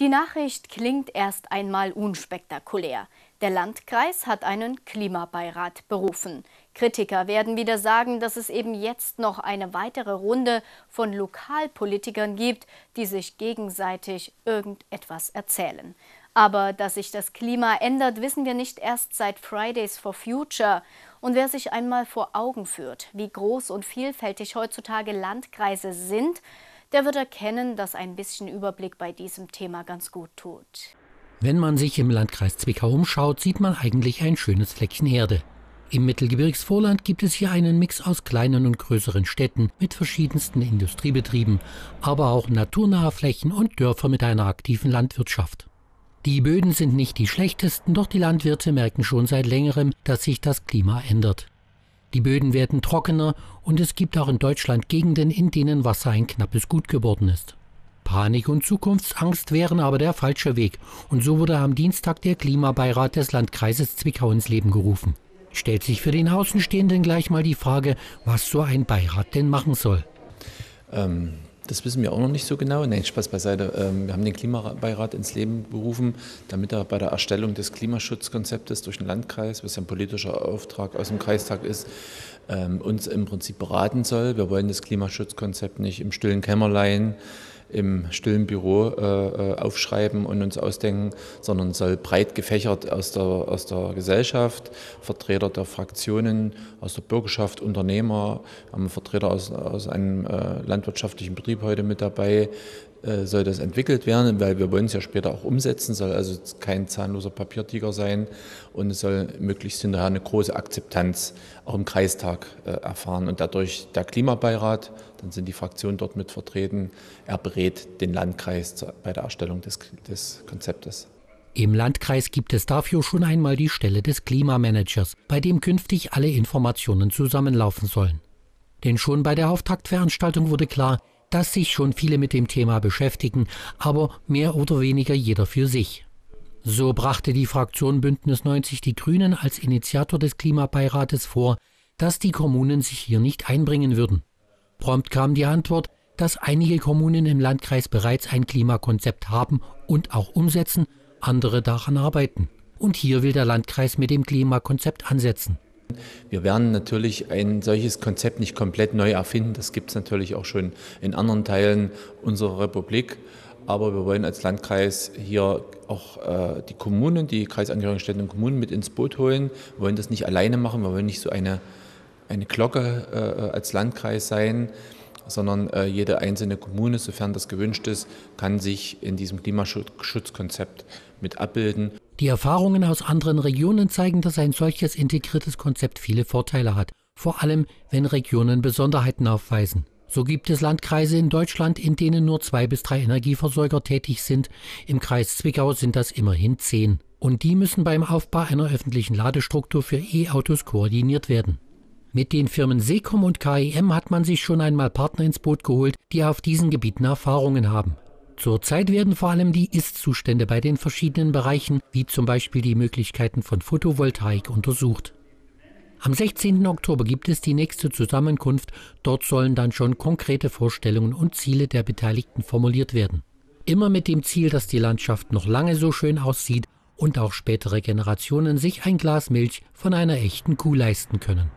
Die Nachricht klingt erst einmal unspektakulär. Der Landkreis hat einen Klimabeirat berufen. Kritiker werden wieder sagen, dass es eben jetzt noch eine weitere Runde von Lokalpolitikern gibt, die sich gegenseitig irgendetwas erzählen. Aber dass sich das Klima ändert, wissen wir nicht erst seit Fridays for Future. Und wer sich einmal vor Augen führt, wie groß und vielfältig heutzutage Landkreise sind, der wird erkennen, dass ein bisschen Überblick bei diesem Thema ganz gut tut. Wenn man sich im Landkreis Zwickau umschaut, sieht man eigentlich ein schönes Fleckchen Erde. Im Mittelgebirgsvorland gibt es hier einen Mix aus kleinen und größeren Städten mit verschiedensten Industriebetrieben, aber auch naturnahe Flächen und Dörfer mit einer aktiven Landwirtschaft. Die Böden sind nicht die schlechtesten, doch die Landwirte merken schon seit längerem, dass sich das Klima ändert. Die Böden werden trockener und es gibt auch in Deutschland Gegenden, in denen Wasser ein knappes Gut geworden ist. Panik und Zukunftsangst wären aber der falsche Weg und so wurde am Dienstag der Klimabeirat des Landkreises Zwickau ins Leben gerufen. Stellt sich für den Außenstehenden gleich mal die Frage, was so ein Beirat denn machen soll. Ähm, das wissen wir auch noch nicht so genau. Nein, Spaß beiseite. Ähm, wir haben den Klimabeirat ins Leben berufen, damit er bei der Erstellung des Klimaschutzkonzeptes durch den Landkreis, was ja ein politischer Auftrag aus dem Kreistag ist, ähm, uns im Prinzip beraten soll. Wir wollen das Klimaschutzkonzept nicht im stillen Kämmerlein im stillen Büro äh, äh, aufschreiben und uns ausdenken, sondern soll breit gefächert aus der, aus der Gesellschaft, Vertreter der Fraktionen, aus der Bürgerschaft, Unternehmer, haben Vertreter aus, aus einem äh, landwirtschaftlichen Betrieb heute mit dabei, soll das entwickelt werden, weil wir wollen es ja später auch umsetzen, soll also kein zahnloser Papiertiger sein und es soll möglichst hinterher eine große Akzeptanz auch im Kreistag äh, erfahren und dadurch der Klimabeirat, dann sind die Fraktionen dort mit vertreten, er berät den Landkreis bei der Erstellung des, des Konzeptes. Im Landkreis gibt es dafür schon einmal die Stelle des Klimamanagers, bei dem künftig alle Informationen zusammenlaufen sollen. Denn schon bei der Auftaktveranstaltung wurde klar, dass sich schon viele mit dem Thema beschäftigen, aber mehr oder weniger jeder für sich. So brachte die Fraktion Bündnis 90 Die Grünen als Initiator des Klimabeirates vor, dass die Kommunen sich hier nicht einbringen würden. Prompt kam die Antwort, dass einige Kommunen im Landkreis bereits ein Klimakonzept haben und auch umsetzen, andere daran arbeiten. Und hier will der Landkreis mit dem Klimakonzept ansetzen. Wir werden natürlich ein solches Konzept nicht komplett neu erfinden. Das gibt es natürlich auch schon in anderen Teilen unserer Republik. Aber wir wollen als Landkreis hier auch äh, die Kommunen, die kreisangehörigen Städte und Kommunen mit ins Boot holen. Wir wollen das nicht alleine machen. Wir wollen nicht so eine, eine Glocke äh, als Landkreis sein, sondern äh, jede einzelne Kommune, sofern das gewünscht ist, kann sich in diesem Klimaschutzkonzept mit abbilden. Die Erfahrungen aus anderen Regionen zeigen, dass ein solches integriertes Konzept viele Vorteile hat, vor allem wenn Regionen Besonderheiten aufweisen. So gibt es Landkreise in Deutschland, in denen nur zwei bis drei Energieversorger tätig sind. Im Kreis Zwickau sind das immerhin zehn. Und die müssen beim Aufbau einer öffentlichen Ladestruktur für E-Autos koordiniert werden. Mit den Firmen Secom und KEM hat man sich schon einmal Partner ins Boot geholt, die auf diesen Gebieten Erfahrungen haben. Zurzeit werden vor allem die Ist-Zustände bei den verschiedenen Bereichen, wie zum Beispiel die Möglichkeiten von Photovoltaik, untersucht. Am 16. Oktober gibt es die nächste Zusammenkunft. Dort sollen dann schon konkrete Vorstellungen und Ziele der Beteiligten formuliert werden. Immer mit dem Ziel, dass die Landschaft noch lange so schön aussieht und auch spätere Generationen sich ein Glas Milch von einer echten Kuh leisten können.